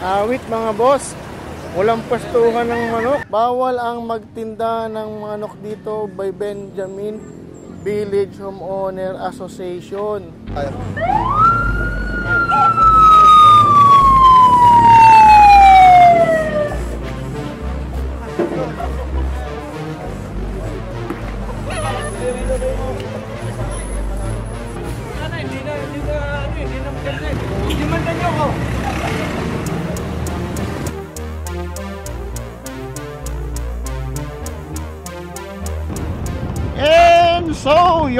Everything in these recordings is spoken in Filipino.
Awit mga boss, walang pastuhan ng manok. Bawal ang magtinda ng manok dito by Benjamin Village Homeowner Association. And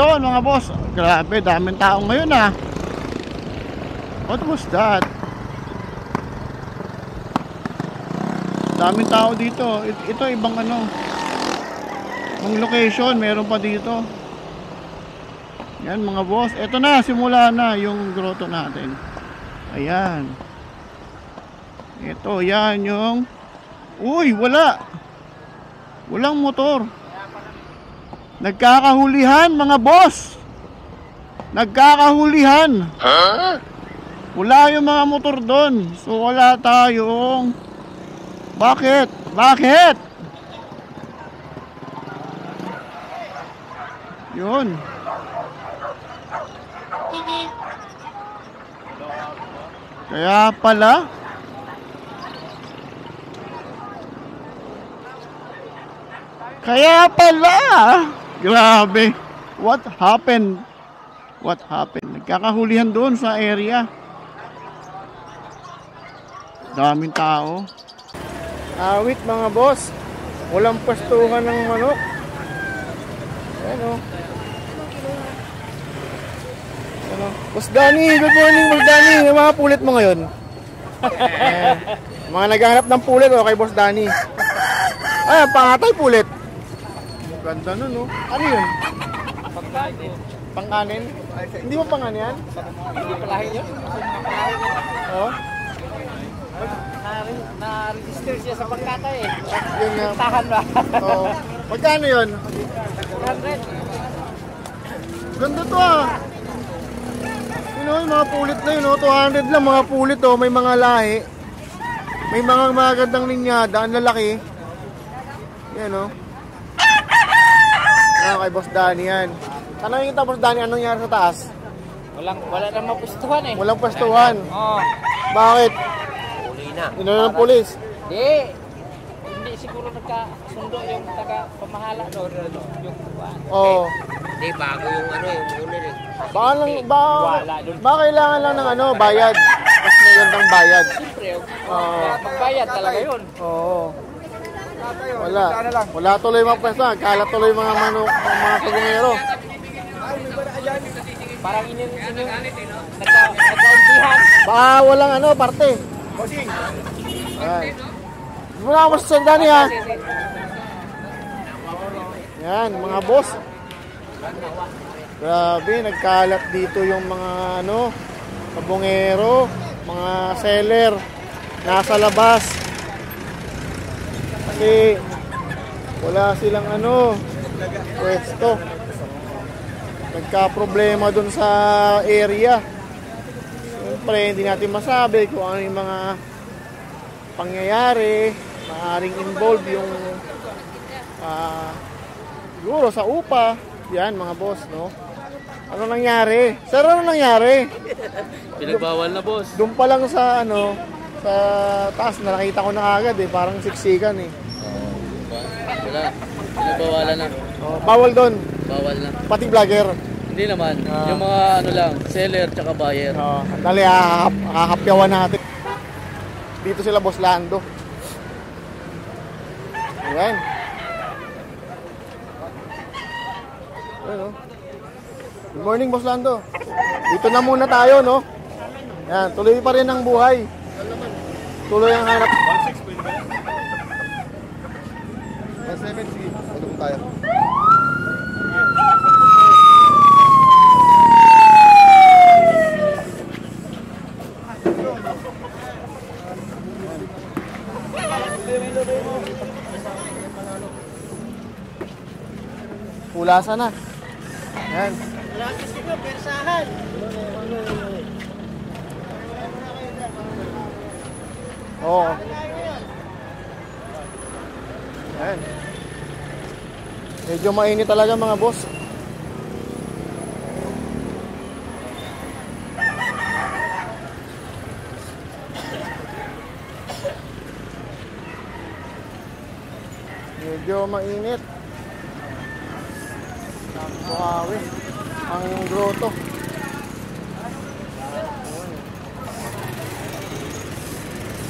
yon mga boss. Grabe, daming tao ngayon ah. What was that? Daming tao dito. It- Ito ibang ano. Ang location, meron pa dito. Yan mga boss. Ito na, simula na yung grotto natin. Ayan. Ito, yan yung... Uy, wala. Walang motor. Nagkakahulihan mga boss. Nagkakahulihan. Wala yung mga motor doon. So wala tayong Bakit? Bakit? Yun. Kaya pala Kaya pala Grabe. What happened? What happened? Nagkakahulihan doon sa area. Daming tao. Awit mga boss. Walang pastuhan ng manok. Ayan o ano? Boss Danny, good morning Boss Danny May mga pulit mo ngayon. Ayan. Mga naghahanap ng pulit o kay Boss Danny Ayan, pangatay pulit Ganda nun no Ano yun? Pangkanin? Hindi mo pangan yan? Hindi palahin yun. Oo Na-register siya sa pagkata eh. Yun nga Tahan ba? Oo Magkano yun? 100. Ganda to ah. Yun oh, yung mga pulit na yun oh. 200 lang mga pulit oh. May mga lahi. May mga magandang linyada. Ang lalaki. Yan oh. Ano kay Boss Danny yan. Tanongin kita Boss Danny, anong nangyari sa taas? Walang, wala na mapustuhan eh. Walang pastuhan. Oo. Bakit? Huli na. Inano ng pulis? Hindi. Hindi siguro nagkasundo yung taga pamahala doon. Yung Oo. Hindi, bago yung ano yung huli eh. Baka lang, baka, Wala dun. baka kailangan lang ng ano, bayad. Mas magandang bayad. Siyempre, Oo. magbayad talaga yun. Oo. Wala. Wala tuloy mga pwesto. Kalat tuloy mga manok, mga pagungero. Parang inin, inin, nagka, nagkauntihan. Baka walang ano, parte. Ayan. Muna ako sa Dani ha. Yan, mga boss. Grabe, nagkalat dito yung mga ano, kabungero, mga seller, nasa labas. Kasi wala silang ano, pwesto. Nagka-problema dun sa area. Siyempre, hindi natin masabi kung ano yung mga pangyayari, maaaring involved yung ah siguro sa upa. Yan mga boss, no? Ano nangyari? Sir, ano nangyari? Pinagbawal na boss. Doon pa lang sa ano, sa taas na nakita ko na agad eh, parang siksikan eh. Wala. Pinagbawalan na. Oh, bawal doon, Bawal na. pati vlogger. Hindi naman. Ah. Yung mga ano lang, seller tsaka buyer. Oh, dali hahap, hahapyawan natin. Dito sila Boss Lando. Ayan. Ayan oh. Good morning Boss Lando. Dito na muna tayo no. Ayan, tuloy pa rin ang buhay. Tuloy ang hanap. 1.6 pwede ba? 1.7 sige. Ano tayo? Pulasan na. Yan. Lagi siguro, persahan. Oo. Ayan. Medyo mainit talaga mga boss. Medyo mainit. Bukawi. Ang grotto.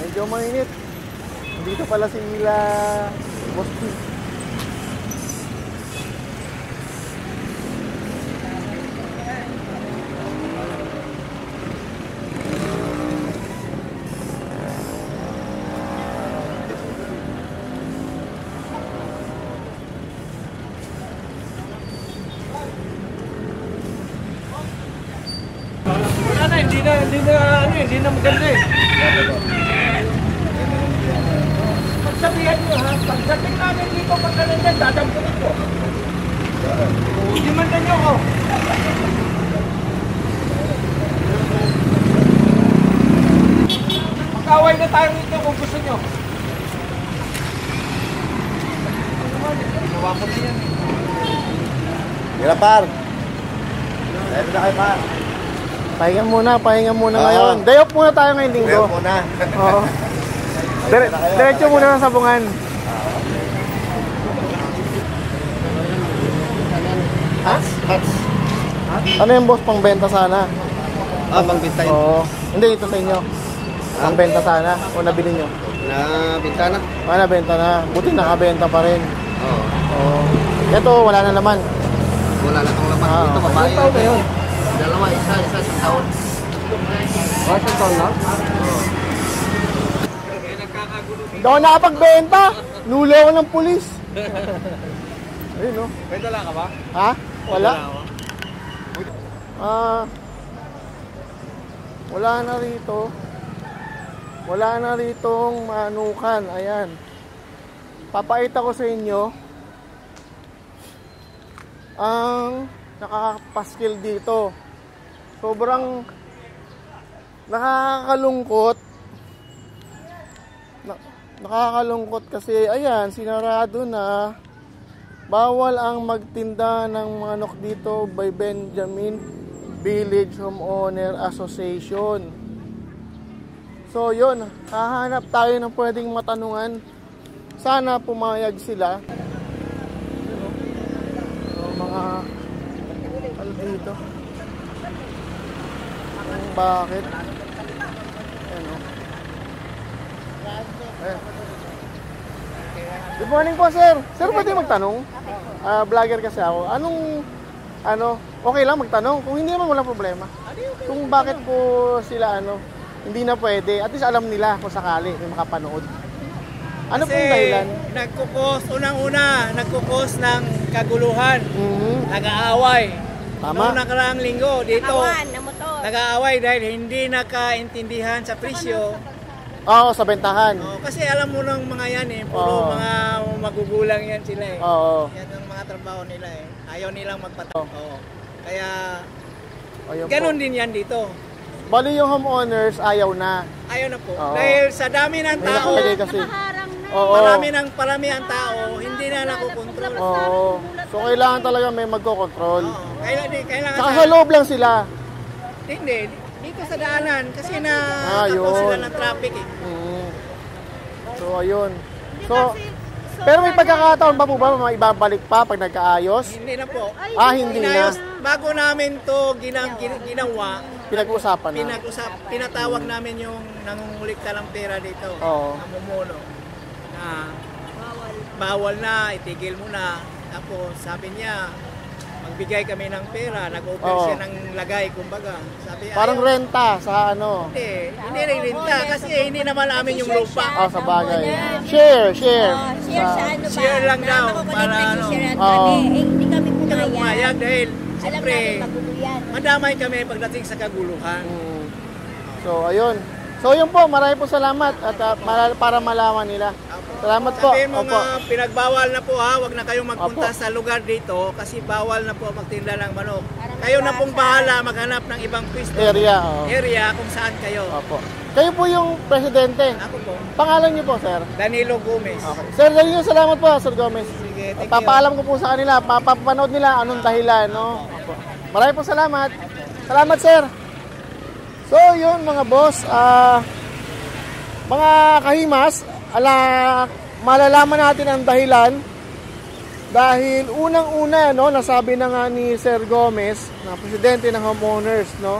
Medyo mainit. Dito pala sila Boss P. Wala na, hindi na, hindi na, ano, hindi na maganda eh. Pagsabihan nyo ha, pagdating namin dito pagka nandiyan, dadampunin ko. Hindi man na nyo ako. Mag-away na tayo rito kung gusto nyo. Gawa ko na yan eh. Tira par. Dahil na kayo par. Pahinga muna, pahinga muna Oo. ngayon. Day off muna tayo ngayong linggo. Meron muna. Oo. Dire diretso muna ng sabungan. Hats? Hats. Ano yung boss pangbenta sana? Ah, pangbinta yun. Oo. Hindi ito sa inyo. Pangbenta sana o nabili nyo? Na bintana? Ah, nabenta na. Buti nakabenta pa rin. Oo. Oo. Ito, wala na naman. Wala na itong laman Ah, dito. Babae. ilang taon na yun? Dalawa, isa, isa, isang taon. Ah, isang taon na? Hindi ako nakapagbenta. Nulo ako ng pulis. Ayun, no? May dala ka ba? Ha? Wala? Ah, wala na rito. Wala na ritong manukan. Ayan. Papakita ko sa inyo ang nakakapaskil dito. Sobrang nakakalungkot. Na, nakakalungkot kasi ayan, sinarado na. Bawal ang magtinda ng manok dito by Benjamin Village Homeowner Association. So yun, hahanap tayo ng pwedeng matanungan. Sana pumayag sila. So, mga ano dito? Bakit? Ayan o. Ayan. Good morning po, sir. Sir, pwede magtanong? Ah, vlogger kasi ako. Anong, ano, okay lang magtanong. Kung hindi naman walang problema. Kung bakit po sila, ano, hindi na pwede. At least alam nila kung sakali may makapanood. Ano pong dahilan? nagkukos, unang-una, nagkukos ng kaguluhan, Mhm. nag-aaway. Tama. Noong nakaraang linggo, dito, Kawan na motor. Nag-aaway dahil hindi nakaintindihan sa presyo. Oo, sa bentahan. Oh, kasi alam mo ng mga yan eh, puro Oo. mga magugulang yan sila eh. Oo. Yan ang mga trabaho nila eh. Ayaw nilang magpatao. Oo. Kaya, Ayun ganun po. din yan dito. Bali yung homeowners, ayaw na. Ayaw na po. Oo. Dahil sa dami ng May tao, nakalagay kasi. Nakaharang na. Oo. marami ng parami ang tao, hindi na nakokontrol. Oo. So, kailangan talaga may magkocontrol. Oo. Kailangan, kailangan Saka sa loob lang sila. Hindi, dito sa daanan kasi na Ah, yun. sila ng traffic eh. Mhm. So, ayun. So, pero may pagkakataon ba po ba maibabalik pa pag nagkaayos? Hindi na po. Ah, hindi na. Inayos, bago namin to ginang, gin- ginawa, Pinag-usapan na. pinag-usap, pinatawag namin yung nangungulikta ng pera dito. Oo. Namumuno. Na bawal na, itigil mo na. Tapos sabi niya, magbigay kami ng pera, nag-offer Oo. siya ng lagay, kumbaga. Sabi, Parang ayaw. renta sa ano. Hindi, hindi rin renta kasi hindi naman namin yung lupa. Ah, sa bagay. Share, share. Oh, share sa ano ba? Share lang Na daw, para ano. share Oo. kami. Eh, hindi kami Hindi kami pumayag. pumayag dahil Alam siyempre, namin magulo yan. madamay kami pagdating sa kaguluhan. Mm. So, ayun. So, yun po. Marami po salamat at ah, mara- para malaman nila. Salamat po. Sabihin mo Opo. nga, pinagbawal na po ha, wag na kayong magpunta Opo. sa lugar dito kasi bawal na po magtinda ng manok. Para Kayo na pong bahala maghanap ng ibang pwesto Area. oo. area kung saan kayo. Opo. Kayo po yung presidente. Ako po, Pangalan niyo po, sir? Danilo Gomez. Okay. Sir, Danilo, salamat po, Sir Gomez. Sige, thank you. Papaalam ko po sa kanila, papapanood nila anong dahilan, no? Maraming po salamat. Salamat, sir. So, yun mga boss, ah mga kahimas, ala malalaman natin ang dahilan. Dahil unang-una no nasabi na nga ni Sir Gomez na presidente ng homeowners no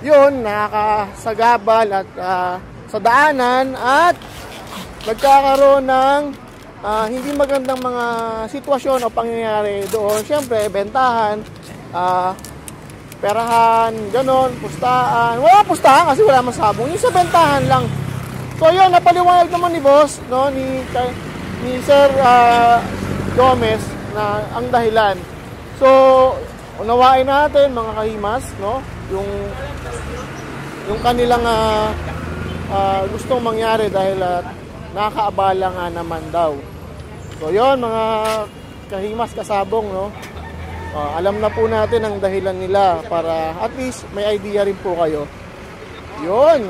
yun nakakasagabal at ah, sa daanan at nagkakaroon ng ah, hindi magandang mga sitwasyon o pangyayari doon. Syempre bentahan ah, perahan, ganon, pustaan. Wala pustahan kasi wala masabong. Yung sa bentahan lang. So yun, napaliwanag naman ni boss, no, ni, ni Sir ah, Gomez na ang dahilan. So, unawain natin mga kahimas, no, yung yung kanilang ah, ah, gustong mangyari dahil uh, nakakaabala nga naman daw. So yun mga kahimas kasabong, no, Ah, alam na po natin ang dahilan nila para at least may idea rin po kayo. Yun.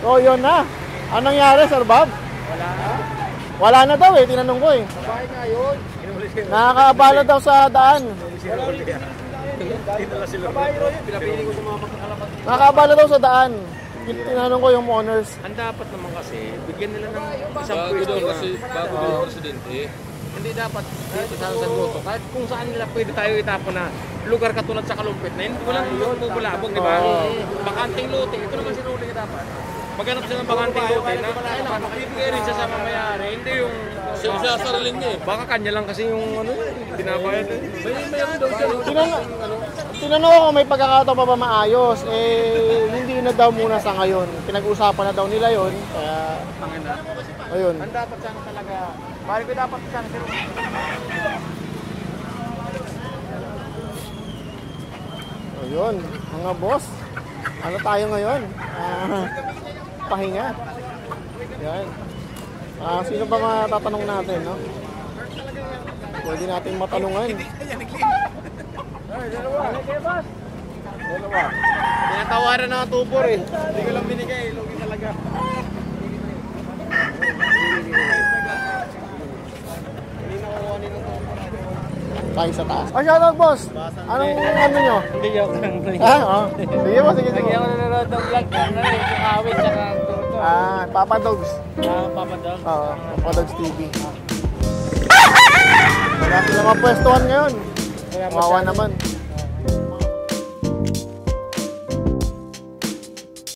So, yun na. Anong nangyari, Sir Bob? Wala na. Wala na daw eh, tinanong ko eh. Nakakaabala daw sa daan. Nakakaabala daw sa daan. Tin- Tinanong ko yung owners. Ang dapat naman kasi, bigyan nila ng isang Bago pwesto daw na. kasi, bago daw yung presidente. Hindi dapat dito sa San Goto. Kahit kung saan nila pwede tayo itapon na lugar katulad sa Kalumpit na hindi walang bubulabog, di ba? Bakanting lote, ito naman sinuli ka dapat. Maghanap siya ng bakanting lote na bibigay rin siya sa mamayari, hindi yung Siya siya saraling niya eh. baka kanya lang kasi yung ano yun, binabayad. eh. May mayroon daw dyan. Tinanong, tinanong ko kung may pagkakataon pa ba maayos. Eh, hindi na daw muna sa ngayon. Pinag-usapan na daw nila yon Kaya, ayun. Ang dapat sana talaga, bali ko dapat sana sila. Ayun, mga boss. Ano tayo ngayon? Ah, pahinga. Yan. Ah, sino ba matatanong natin, no? Pwede natin matanungan. Pinatawaran na ang tubor eh. Hindi ko lang binigay, lugi talaga. Tayo sa taas. Oh, shoutout, boss. Anong ano nyo? Hindi joke lang. Ha? Oh. Sige po, sige, sige. Lagi ako nanonood ng vlog ko. Ano eh, awit tsaka toto. Ah, Papa Dogs. Ah, papadog. Oo, Papa Dogs TV. Wala sila mapwestuhan ngayon. Wawa naman.